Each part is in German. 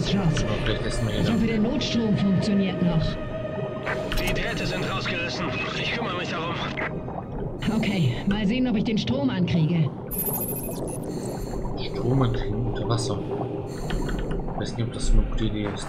es, Schatz. Ich hoffe, der Notstrom funktioniert noch. Die Drähte sind rausgerissen. Ich kümmere mich darum. Okay, mal sehen, ob ich den Strom ankriege. Strom ankriegen unter Wasser. Ich weiß nicht, ob das eine gute Idee ist.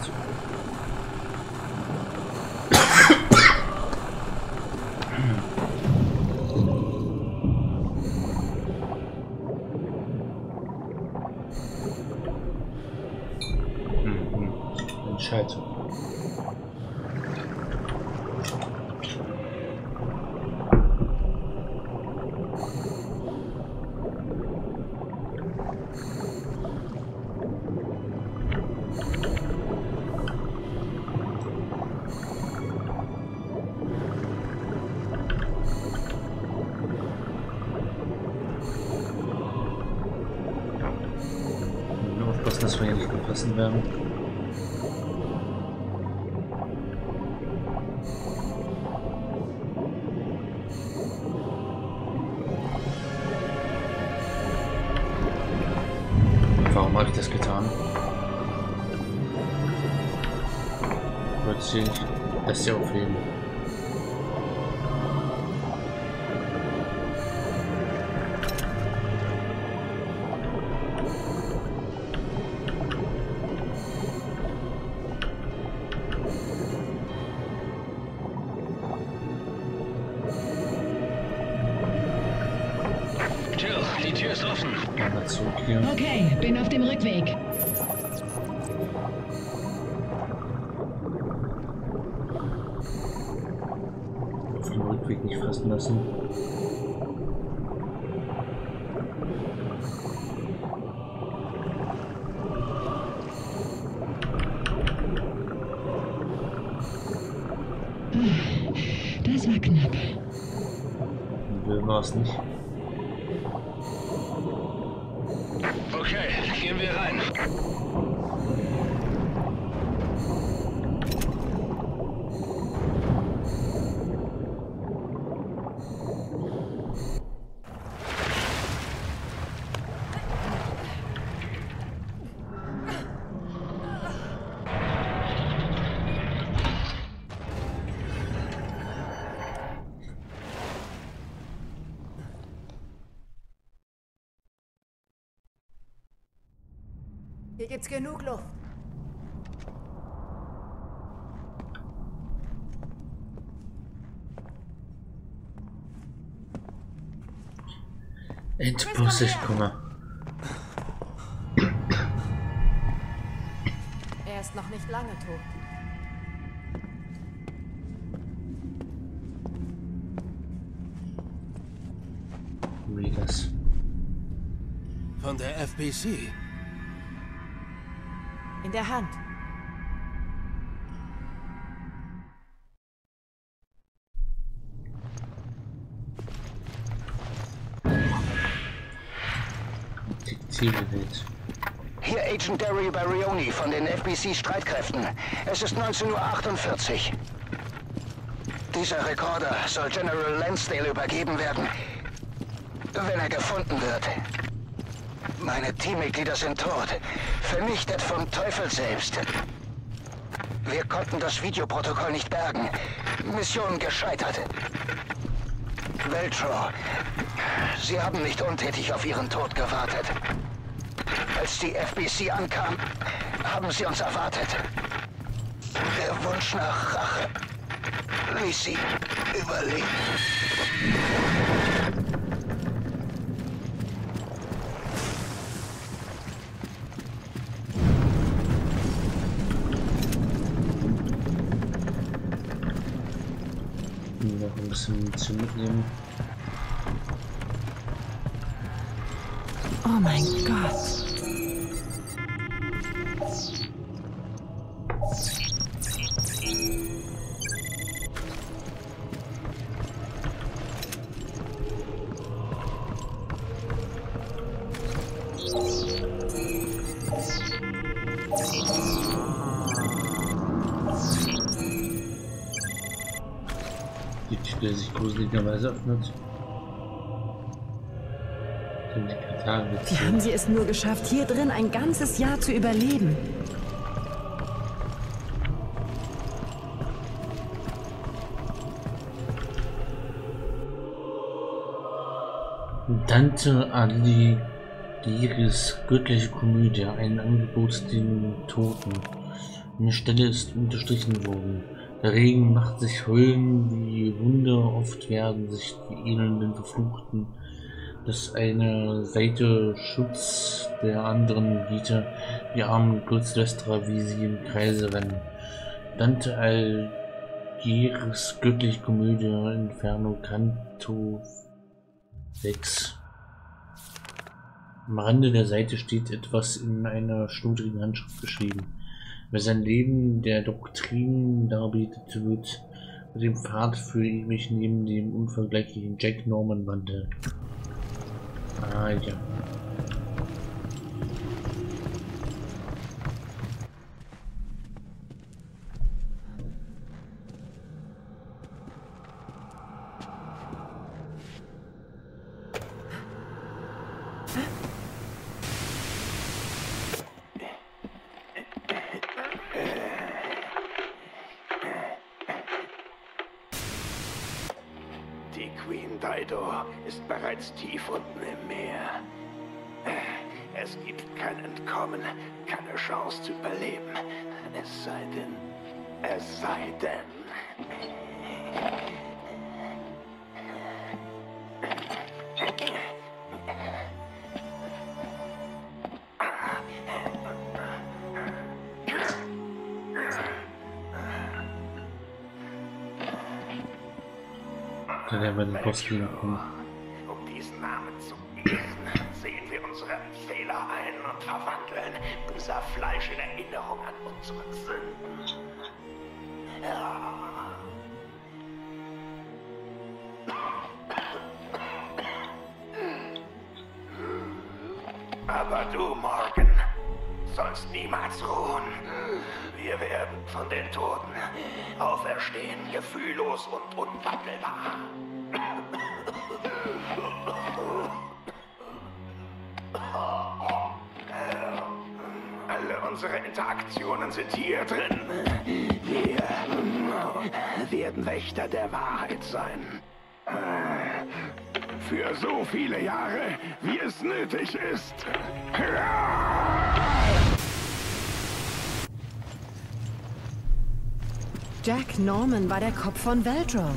Die Tür ist offen. Okay, bin auf dem Rückweg. Auf dem Rückweg nicht fressen lassen. Gibt's genug Luft. Endboss, ich komme. Er ist noch nicht lange tot. Readers. Von der FBC. In der Hand. Die Zielgerät. Hier Agent Derry Barioni von den FBC-Streitkräften. Es ist 19.48 Uhr. Dieser Rekorder soll General Lansdale übergeben werden, wenn er gefunden wird. Meine Teammitglieder sind tot, vernichtet vom Teufel selbst. Wir konnten das Videoprotokoll nicht bergen. Mission gescheitert. Veltro, Sie haben nicht untätig auf Ihren Tod gewartet. Als die FBC ankam, haben sie uns erwartet. Der Wunsch nach Rache ließ sie überleben. Mitnehmen. der sich gruseligerweise öffnet. Wie haben sie es nur geschafft, hier drin ein ganzes Jahr zu überleben? Dante Alighieri's göttliche Komödie, ein Angebot den Toten. Eine Stelle ist unterstrichen worden. Der Regen macht sich Höllen wie Wunder, oft werden sich die elenden Verfluchten, dass eine Seite Schutz der anderen biete, die armen Kurzlästerer, wie sie im Kreise rennen. Dante Alighieri's göttliche Komödie, Inferno Canto 6. Am Rande der Seite steht etwas in einer schludrigen Handschrift geschrieben. Wer sein Leben der Doktrin darbietet, wird dem Pfad für ewig neben dem unvergleichlichen Jack Norman wandeln. Ah ja. Keine Chance zu überleben. Es sei denn, es sei denn. Dann werden wir den Post wieder niemals ruhen. Wir werden von den Toten auferstehen, gefühllos und unwandelbar. Alle unsere Interaktionen sind hier drin. Wir werden Wächter der Wahrheit sein. Für so viele Jahre, wie es nötig ist. Jack Norman war der Kopf von Veldro.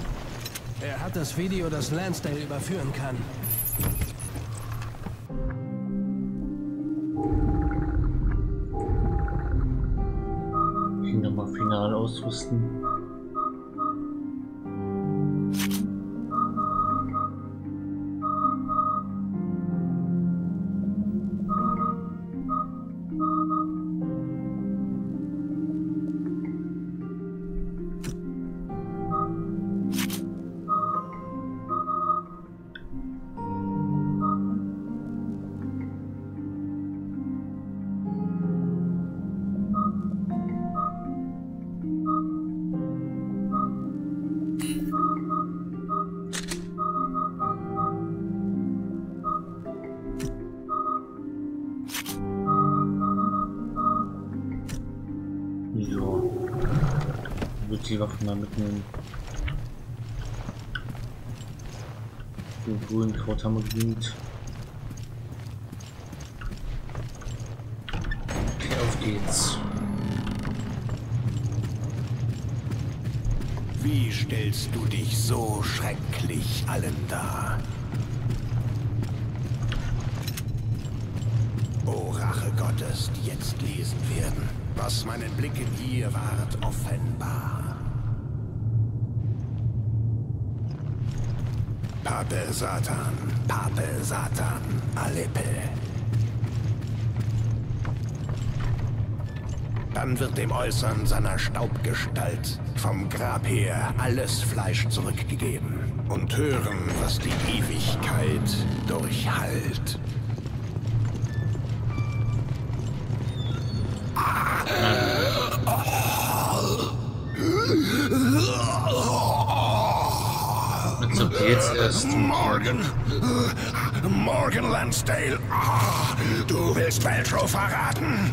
Er hat das Video, das Lansdale überführen kann. ihn nochmal final ausrüsten. Mal mitnehmen. Den grünen Kraut haben wir genügt. Okay, auf geht's. Wie stellst du dich so schrecklich allen dar? O Rache Gottes, die jetzt lesen werden, was meinen Blicken hier ward offenbar. Pape Satan, Pape Satan, Alepe. Dann wird dem Äußern seiner Staubgestalt vom Grab her alles Fleisch zurückgegeben und hören, was die Ewigkeit durchhallt. Jetzt erst. Morgan. Morgan Lansdale. Ah, Du willst Veltro verraten?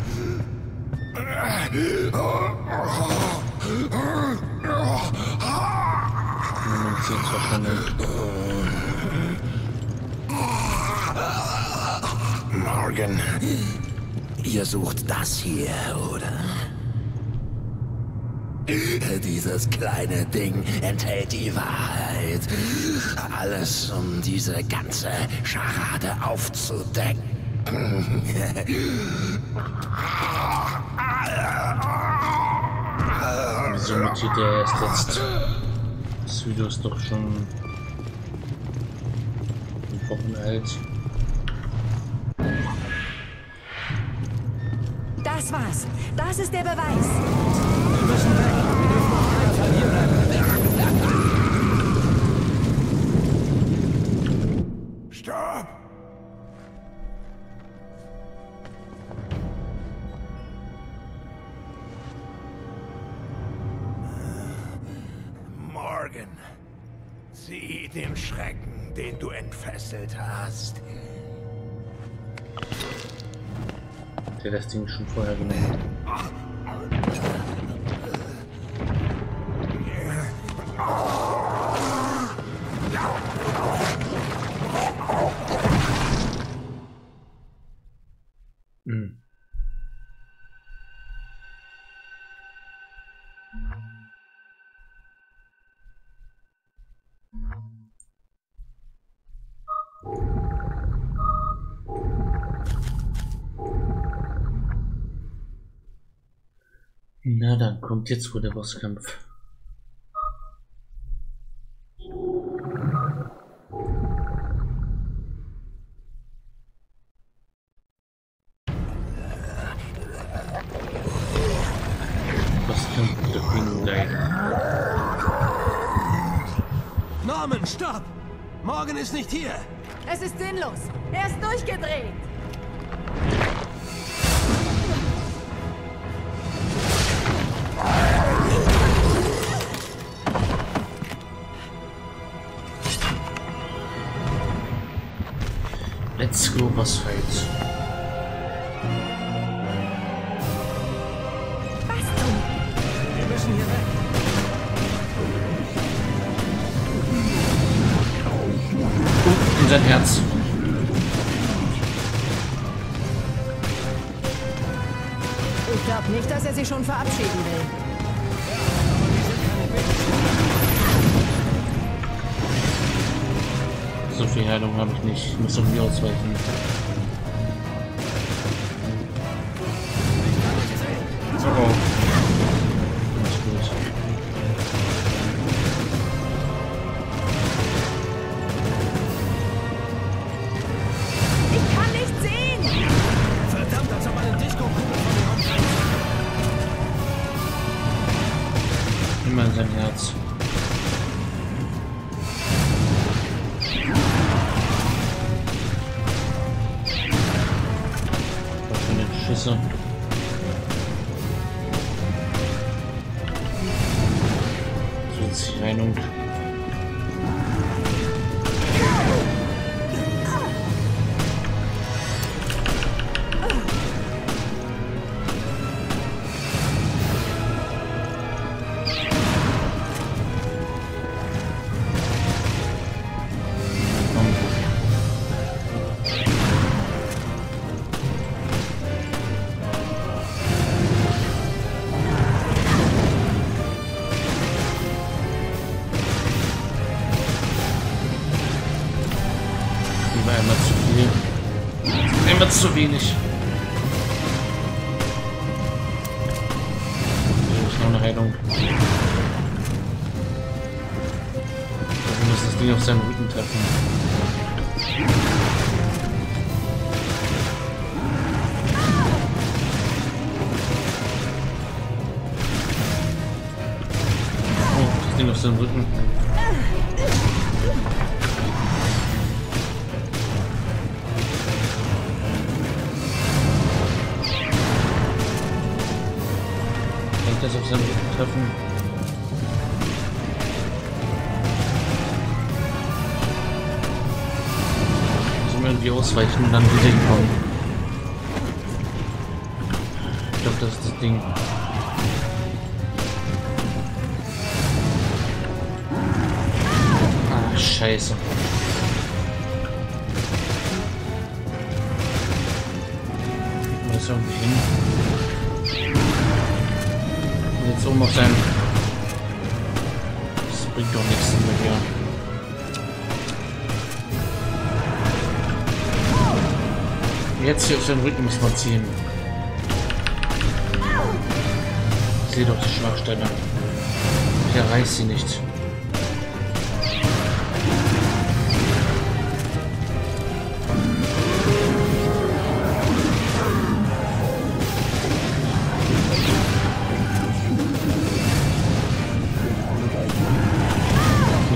Morgan, ihr sucht das hier, oder? Dieses kleine Ding enthält die Wahrheit. Alles, um diese ganze Scharade aufzudecken. Wieso notiert er erst jetzt? Das Video ist doch schon Wochen alt. Das war's. Das ist der Beweis. Der das Ding schon vorher genommen. Hm. Na, dann kommt jetzt wohl der Bosskampf. Viel. Einmal zu wenig. Hier ist noch eine Heilung. Wir müssen das Ding auf seinen Rücken treffen. Ausweichen und dann wieder hinkommen. Ich glaube, das ist das Ding. Ah, scheiße. das irgendwie hin. Und jetzt oben auf sein. Das bringt doch nichts mehr hier. Jetzt hier auf den Rücken muss man ziehen. Ich sehe doch die Schwachstelle. Ich erreiche sie nicht.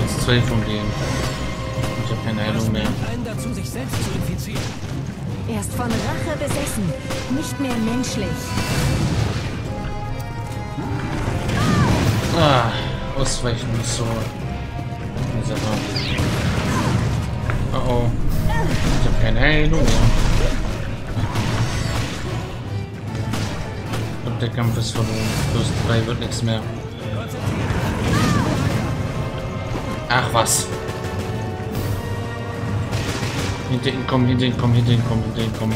Jetzt zwei von denen. Ich habe keine Heilung mehr. Einen dazu, sich selbst zu infizieren. Er ist von Rache besessen. Nicht mehr menschlich. Ah, ausweichen ist so. Oh oh. Ich habe keine Heilung mehr. Glaube, der Kampf ist verloren. Plus 3 wird nichts mehr. Ach was. Hinter ihn kommen, hinter ihn kommen, hinter ihn kommen, hinter ihn kommen.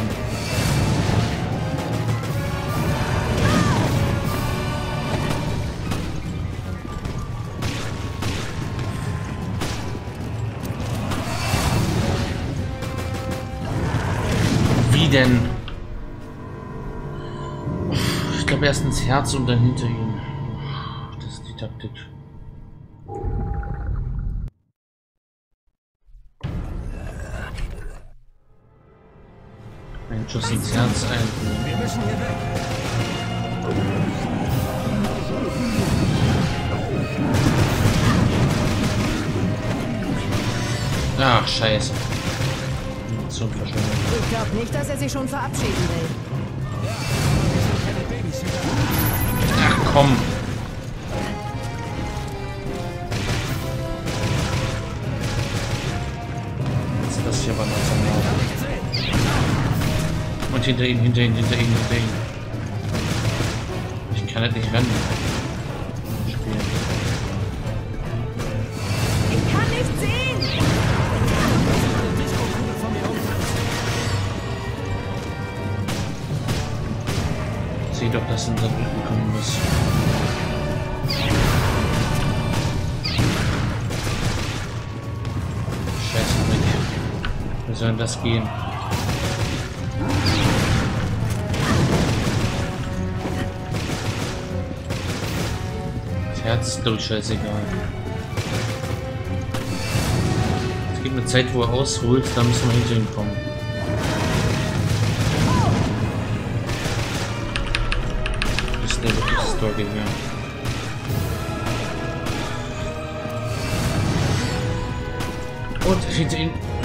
Wie denn? Ich glaube erst ins Herz und dann hinter ihn. Das ist die Taktik. Schuss ins Herz, ein. Wir müssen hier weg. Ach, scheiße. Zum Verschwendung. Ich glaube nicht, dass er sich schon verabschieden will. Ach komm. Hinter ihm, hinter ihm, hinter ihm, hinter ihm. Ich kann das nicht rennen. Spielen. Ich kann nicht sehen. Sieh doch, dass unser Rücken kommen muss. Scheiße, Rick. Wie soll das gehen? Das Herz ist ich scheißegal. Es gibt eine Zeit, wo er ausholt, da müssen wir hinter ihm kommen. Das ist der wirkliche Story hier. Und hinter ihm.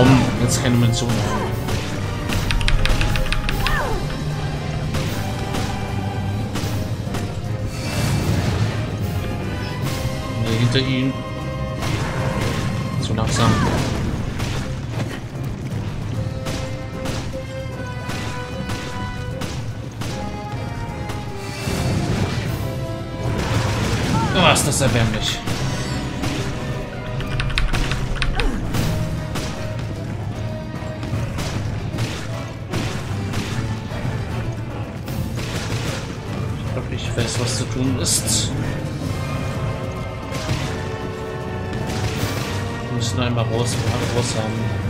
Komm, jetzt keine Munition mehr. Hinter ihm. Zu langsam. Oh, ist das erbärmlich. Tun ist. Wir müssen einmal raus, raus haben.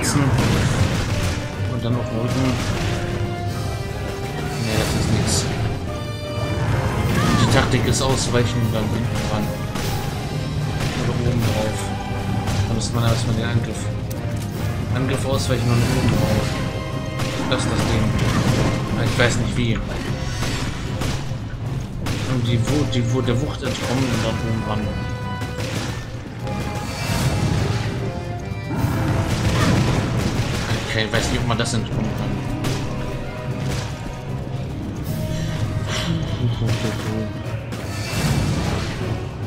Herzen. Und dann auf dem. Nee, das ist nichts. Die Taktik ist ausweichen und dann hinten ran. Oder oben drauf. Da muss man erstmal den Angriff. Angriff ausweichen und oben drauf. Das ist das Ding. Ich weiß nicht wie. Und die, Wut, die, Wut, der Wucht entkommen und dann oben ran. Okay, weiß nicht, ob man das entkommen kann.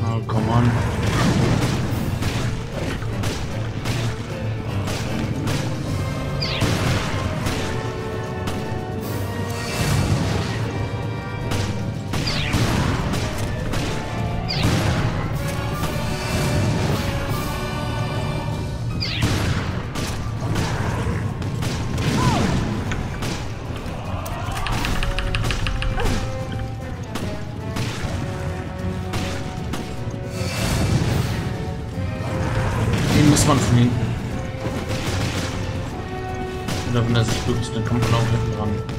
Oh, come on. Bückt, dann kommt man auch hinten ran.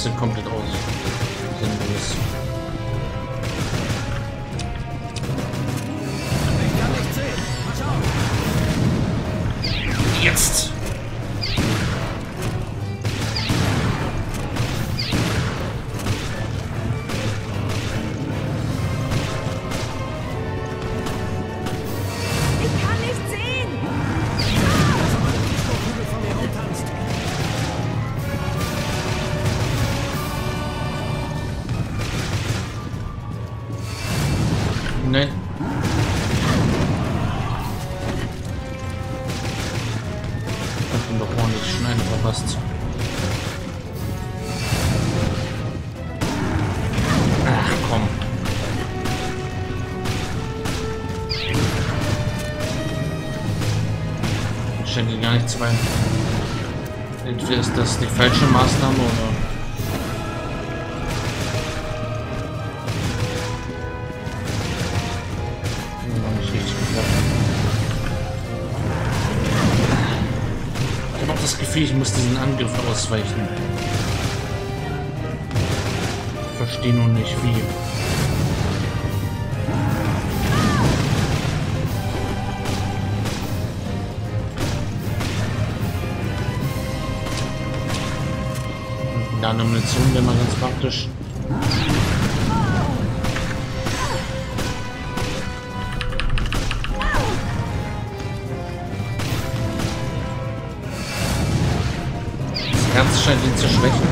Scharfschützengewehr ist ja komplett einen verpasst. Ach komm. Ich schenke gar nicht zwei. Entweder ist das die falsche Maßnahme oder. Ich muss diesen Angriff ausweichen. Ich verstehe nur nicht wie. Da eine Munition wäre mal ganz praktisch. Scheint ihn zu schwächen.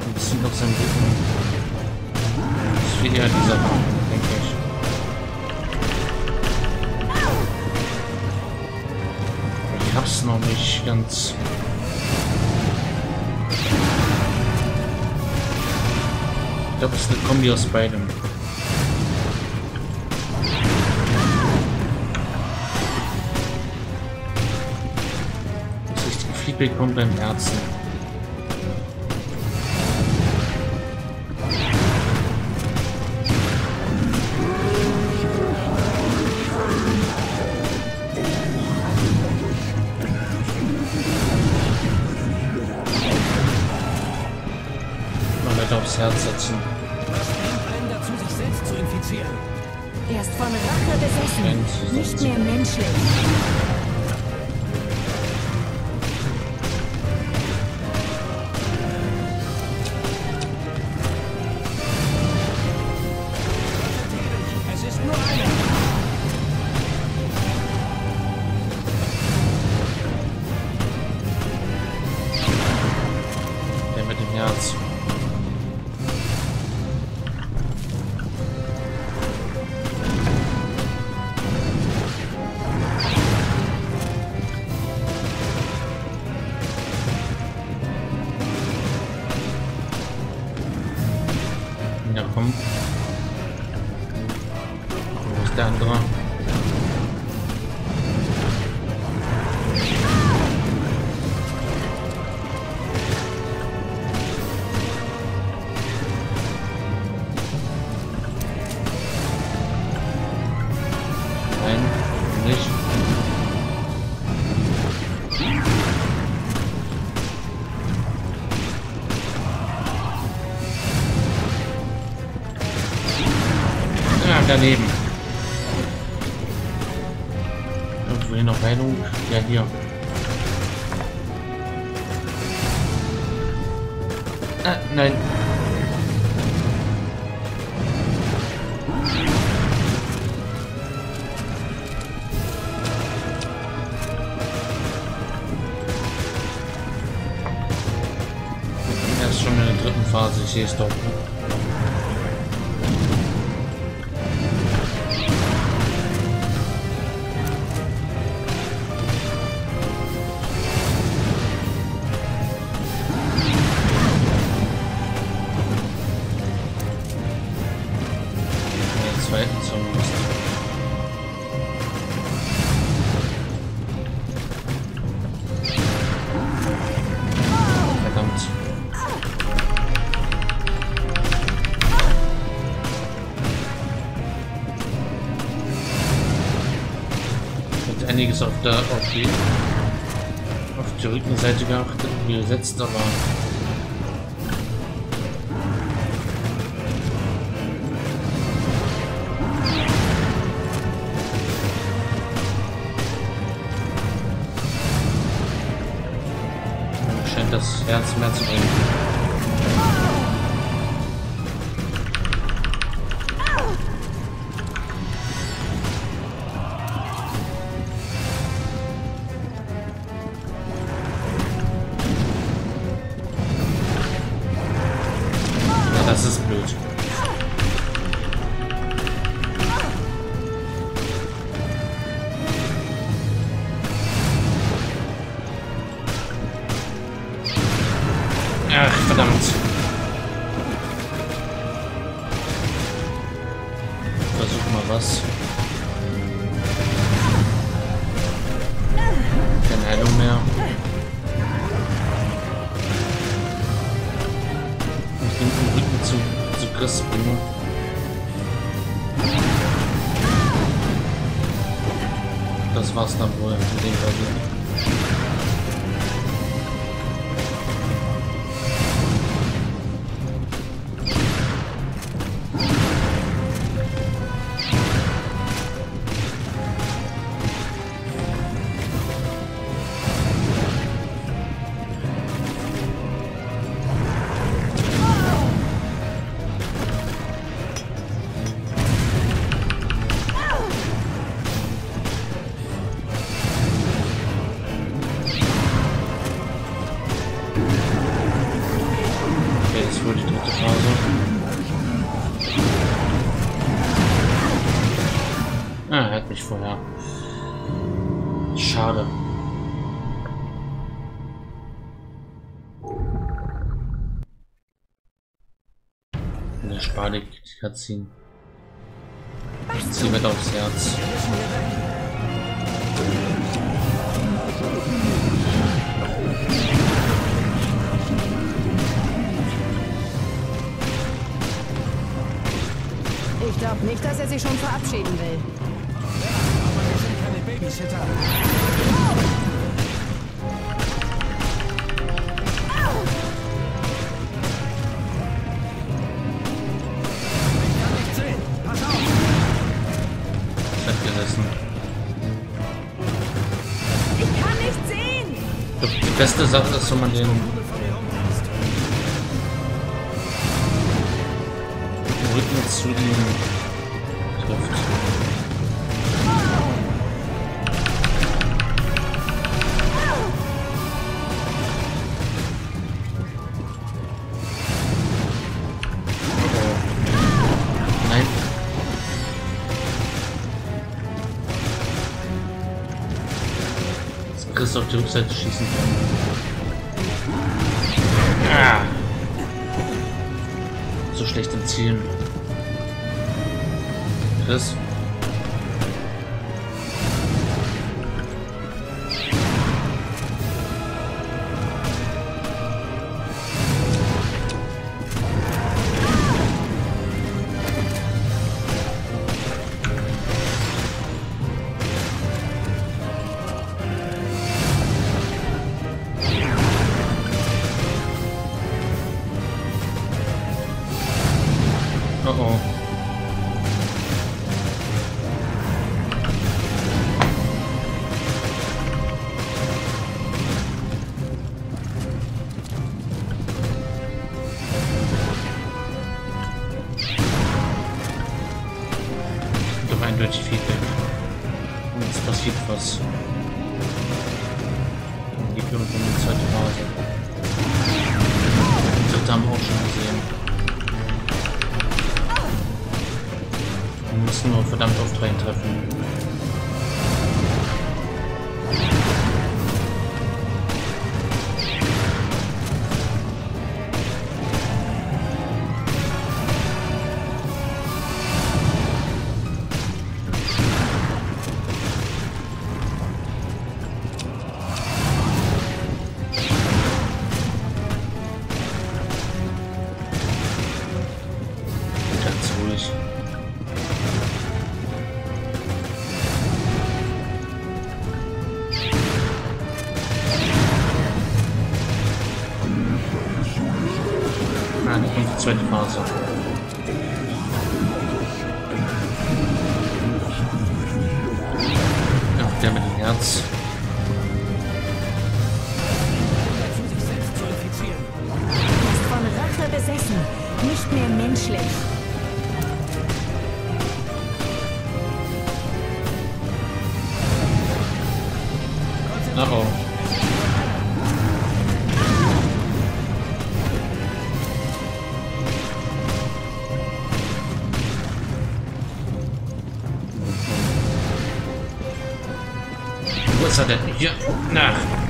Ein bisschen auf seinem Rücken. Das ist wie eher dieser Mann, denke ich. Ich hab's noch nicht ganz. Ich glaube, es ist eine Kombi aus beidem. Feedback kommt beim Herzen. Ja, daneben. Irgendwo hier noch Heilung? Ja, hier. Ah, nein. Er ist schon in der dritten Phase, ich sehe es doch. Einiges auf der auf die auf die Rückenseite geachtet, gesetzt, aber scheint das Herz mehr zu bringen. Eine Spade Cutscene. Ich zieh mit aufs Herz. Ich glaube nicht, dass er sich schon verabschieden will. Aber wir sind keine Babysitter. Festgesessen. Ich kann nicht sehen! Die beste Sache ist, wenn man den Rücken zu ihm trifft. Kiste auf die Rückseite schießen. Ah. So schlecht im Zielen. Das Oh. schlecht. Uh oh. What's that? Yeah, nah.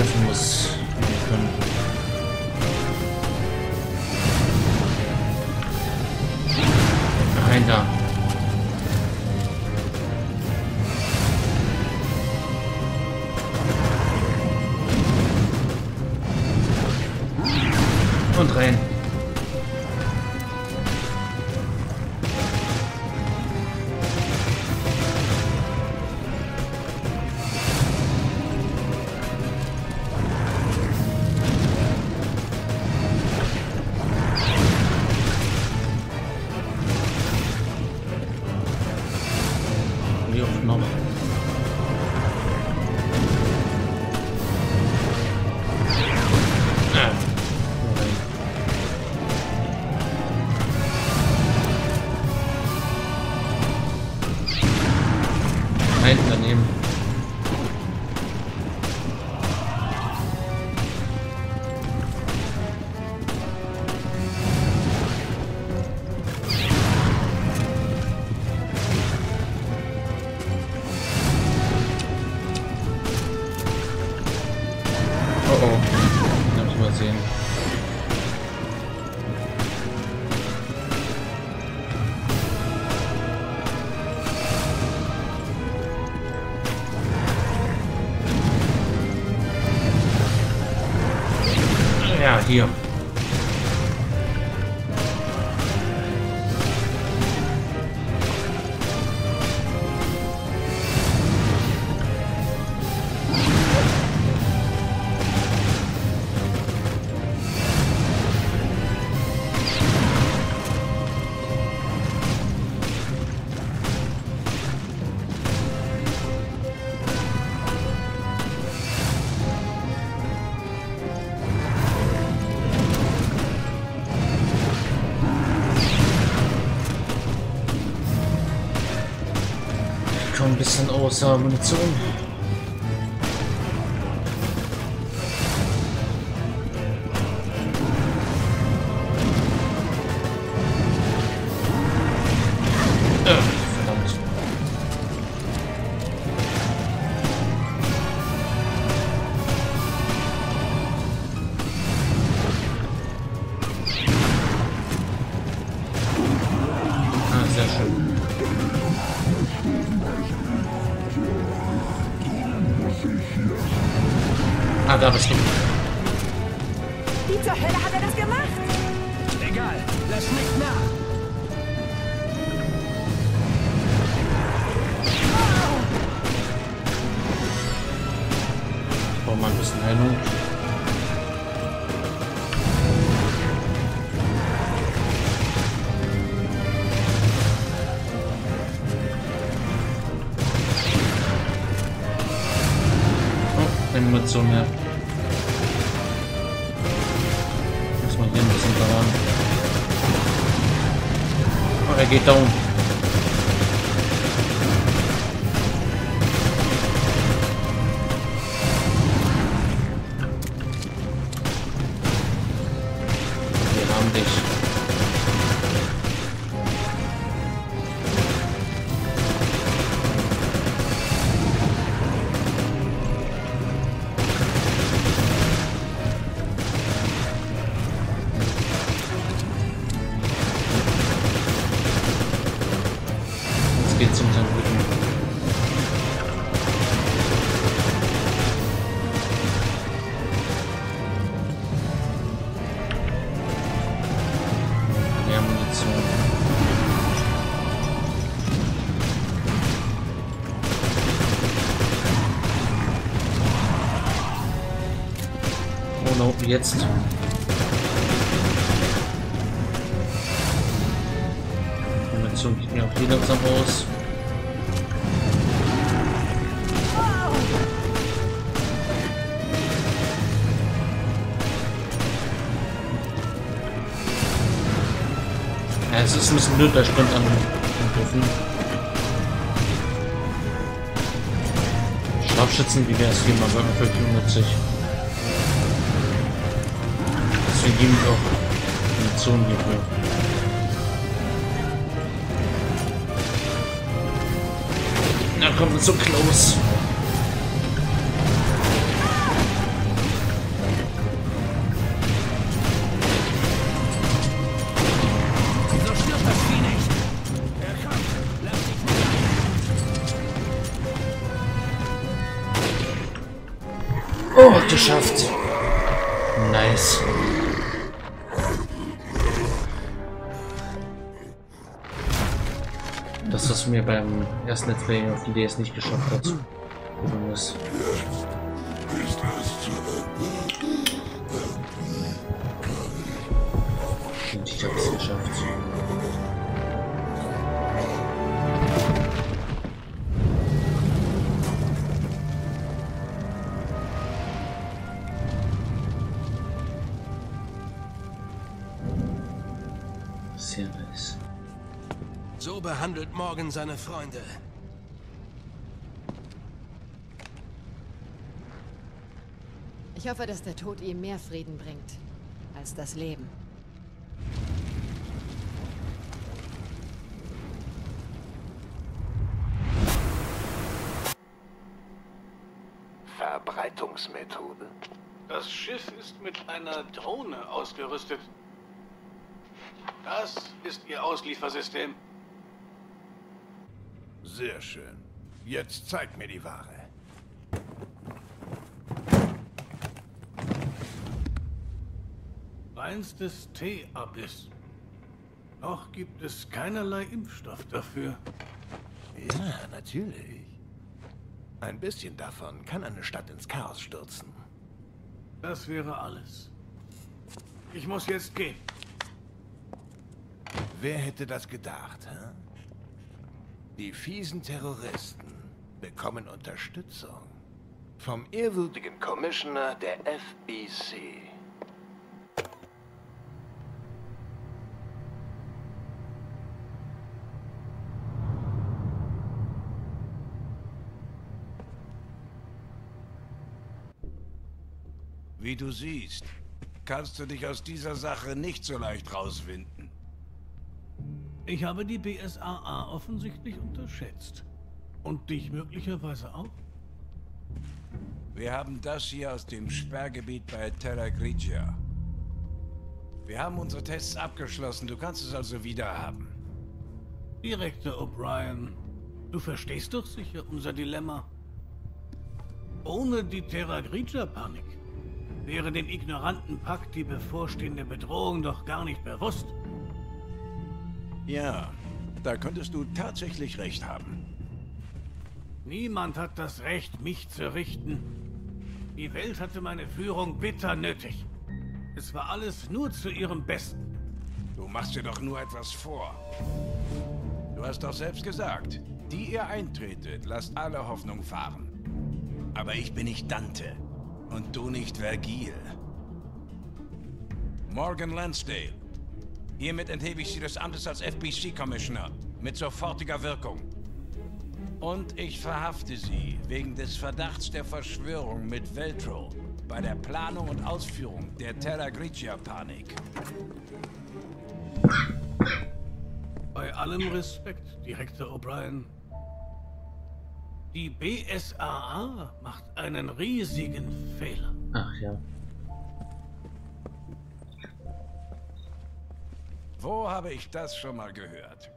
treffen muss. Nein, da. Außer Munition. Keine Munition mehr. Muss man hier ein bisschen jetzt. Die Munition geht mir auch hier langsam aus. Ja, es ist ein bisschen blöd, der Sprint an Angriffen. Scharfschützen, wie wäre es hier mal wirklich unnützig. Deswegen geben auch Munition hierfür. Na komm, so close. Ersten Let's auf die DS nicht geschafft hat. Behandelt Morgan seine Freunde. Ich hoffe, dass der Tod ihm mehr Frieden bringt als das Leben. Verbreitungsmethode? Das Schiff ist mit einer Drohne ausgerüstet. Das ist Ihr Ausliefersystem. Sehr schön. Jetzt zeig mir die Ware. Reinstes Teeabyss. Noch gibt es keinerlei Impfstoff dafür. Ja, natürlich. Ein bisschen davon kann eine Stadt ins Chaos stürzen. Das wäre alles. Ich muss jetzt gehen. Wer hätte das gedacht, hä? Die fiesen Terroristen bekommen Unterstützung vom ehrwürdigen Commissioner der FBC. Wie du siehst, kannst du dich aus dieser Sache nicht so leicht rauswinden. Ich habe die BSAA offensichtlich unterschätzt. Und dich möglicherweise auch? Wir haben das hier aus dem Sperrgebiet bei Terra Grigia. Wir haben unsere Tests abgeschlossen, du kannst es also wieder haben. Direktor O'Brien, du verstehst doch sicher unser Dilemma. Ohne die Terra Grigia-Panik wäre dem ignoranten Pakt die bevorstehende Bedrohung doch gar nicht bewusst. Ja, da könntest du tatsächlich recht haben. Niemand hat das Recht, mich zu richten. Die Welt hatte meine Führung bitter nötig. Es war alles nur zu ihrem Besten. Du machst dir doch nur etwas vor. Du hast doch selbst gesagt, die ihr eintretet, lasst alle Hoffnung fahren. Aber ich bin nicht Dante. Und du nicht Vergil. Morgan Lansdale. Hiermit enthebe ich Sie des Amtes als FBC-Commissioner. Mit sofortiger Wirkung. Und ich verhafte Sie wegen des Verdachts der Verschwörung mit Veltro bei der Planung und Ausführung der Terra Grigia-Panik. Bei allem Respekt, Direktor O'Brien. Die BSAA macht einen riesigen Fehler. Ach ja. Wo habe ich das schon mal gehört?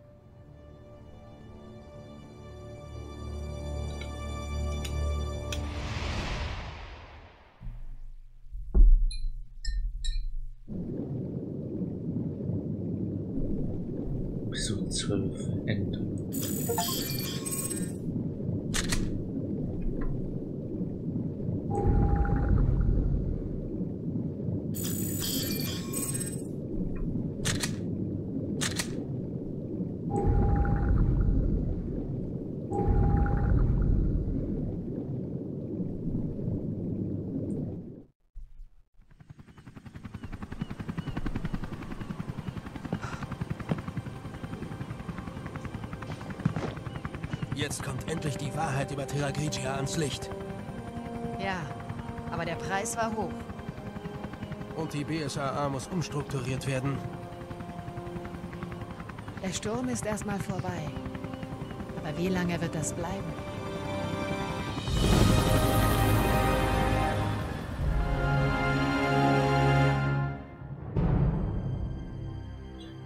Episode 12 Ende. Jetzt kommt endlich die Wahrheit über Terra Grigia ans Licht. Ja, aber der Preis war hoch. Und die BSAA muss umstrukturiert werden. Der Sturm ist erstmal vorbei. Aber wie lange wird das bleiben?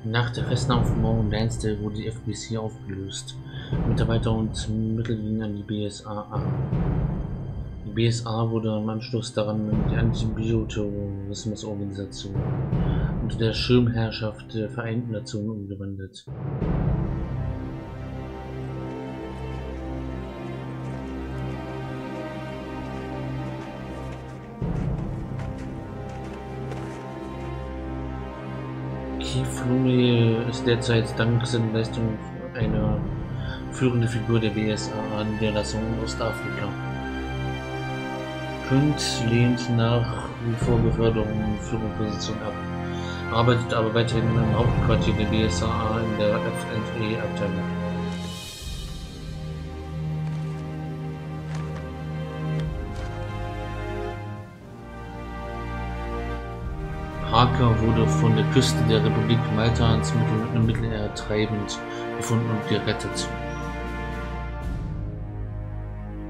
Nach der Festnahme von Morgan Lansdale wurde die FBC aufgelöst. Mitarbeiter und Mittel gingen an die BSAA. Die BSA wurde im Anschluss daran die Antibioterrorismusorganisation unter der Schirmherrschaft der Vereinten Nationen umgewandelt. Kiflumi ist derzeit dank seiner Leistung führende Figur der BSA-Niederlassung in Ostafrika. Künd lehnt nach wie vor Beförderung und Führungsposition ab, arbeitet aber weiterhin im Hauptquartier der BSA in der FNE-Abteilung. Parker wurde von der Küste der Republik Malta Mittel Mittelmeer treibend gefunden und gerettet.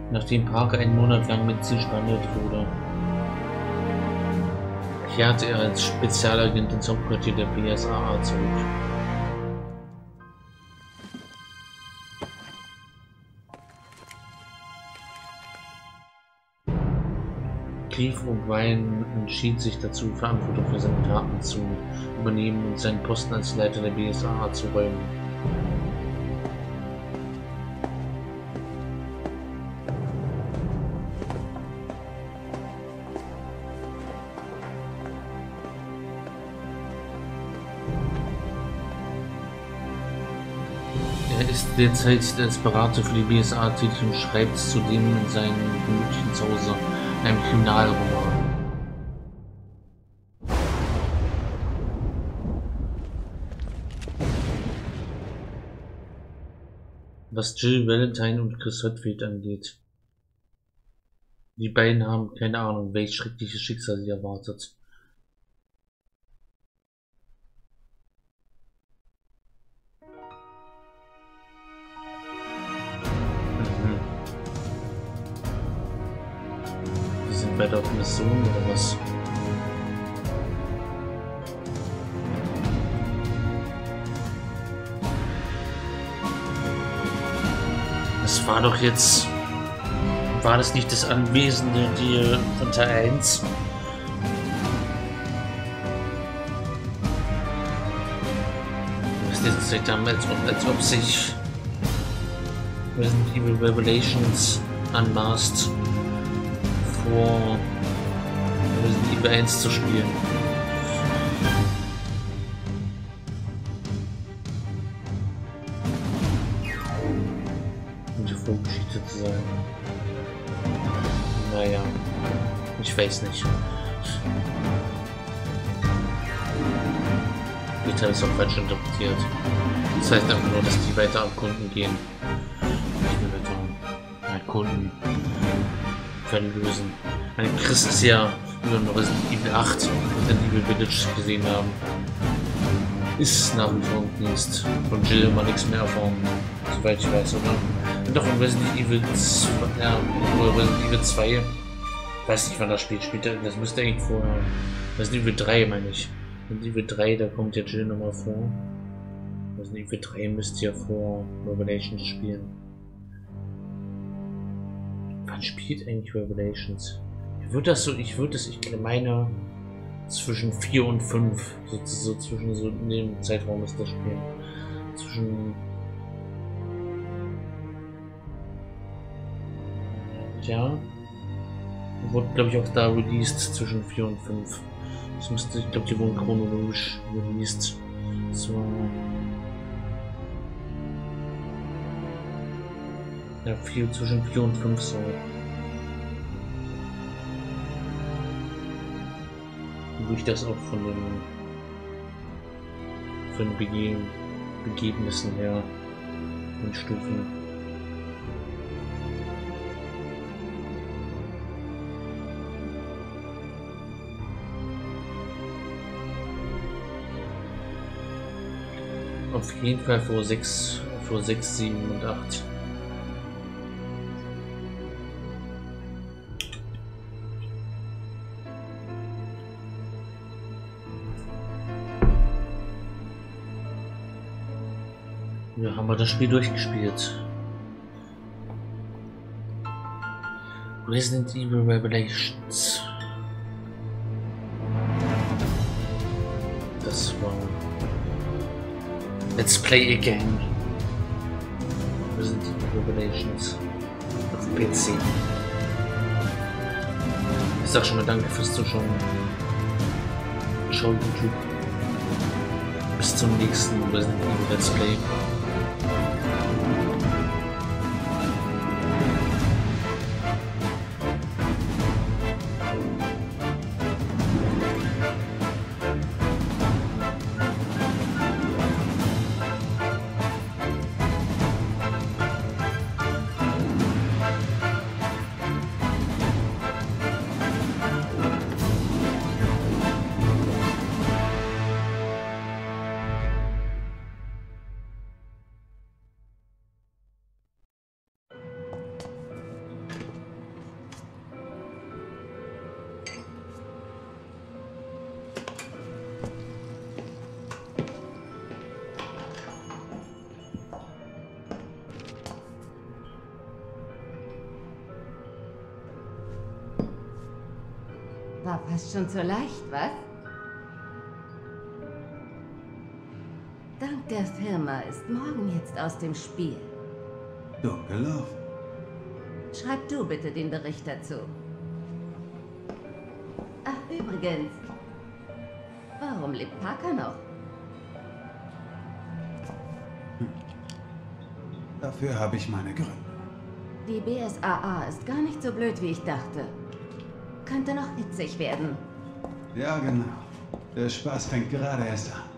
Nachdem Parker einen Monat lang medizinisch behandelt wurde, kehrte er als Spezialagent ins Hauptquartier der BSAA zurück. Clive O'Brien entschied sich dazu, Verantwortung für seine Taten zu übernehmen und seinen Posten als Leiter der BSAA zu räumen. Derzeit als Berater für die BSA tätig und schreibt zudem in seinem gemütlichen Zuhause einem Kriminalroman. Was Jill Valentine und Chris Hadfield angeht. Die beiden haben keine Ahnung, welches schreckliches Schicksal sie erwartet. War das nicht das Anwesende dir unter 1? Was jetzt zeigt haben, als ob, als ob sich Resident Evil Revelations anmaßt, vor Resident Evil 1 zu spielen. Ich weiß nicht. Ich habe es auch falsch interpretiert. Das heißt einfach nur, dass die weiter erkunden gehen. Nicht mehr weiter erkunden. Verlösen. Meine Chris ist ja nur noch Resident Evil 8 und Resident Evil Village gesehen haben. Ist nach dem vor Dienst. Von Jill immer nichts mehr erfahren. Soweit ich weiß, oder? doch in Resident Evil 2, ja, Resident Evil 2, weiß nicht wann das Spiel spielt, das müsste eigentlich vorher, Resident Evil 3 meine ich. Resident Evil 3, da kommt ja Jill nochmal vor. Resident Evil 3 müsste ja vor Revelations spielen. Wann spielt eigentlich Revelations? Ich würde das so, ich würde das, ich meine, zwischen 4 und 5, so, so zwischen so in dem Zeitraum ist das Spiel. Zwischen ja. Wurde, glaube ich, auch da released zwischen 4 und 5. Das müsste, ich glaube, die wurden chronologisch released. So. Ja, viel zwischen 4 und 5 so. Wo ich das auch von den, von den Bege Begebnissen her in Stufen Auf jeden Fall vor 6, vor 6, 7 und 8. Ja, haben wir das Spiel durchgespielt. Resident Evil Revelations. Let's play again. Resident Evil Revelations auf PC. Ich sag schon mal danke fürs Zuschauen. Schau YouTube. Bis zum nächsten Resident Evil Let's Play. War fast schon zu leicht, was? Dank der Firma ist morgen jetzt aus dem Spiel. Dumm gelaufen. Schreib du bitte den Bericht dazu. Ach, übrigens. Warum lebt Parker noch? Dafür habe ich meine Gründe. Die BSAA ist gar nicht so blöd, wie ich dachte. Könnte noch witzig werden. Ja, genau. Der Spaß fängt gerade erst an.